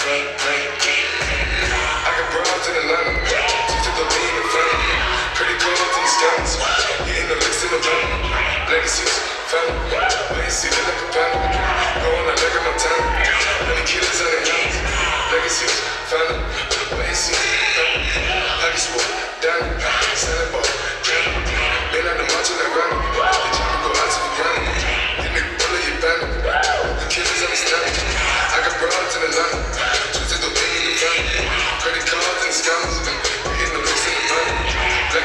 I can broads in Atlanta. She took the Pretty girls and the skies. The licks in the van. Family.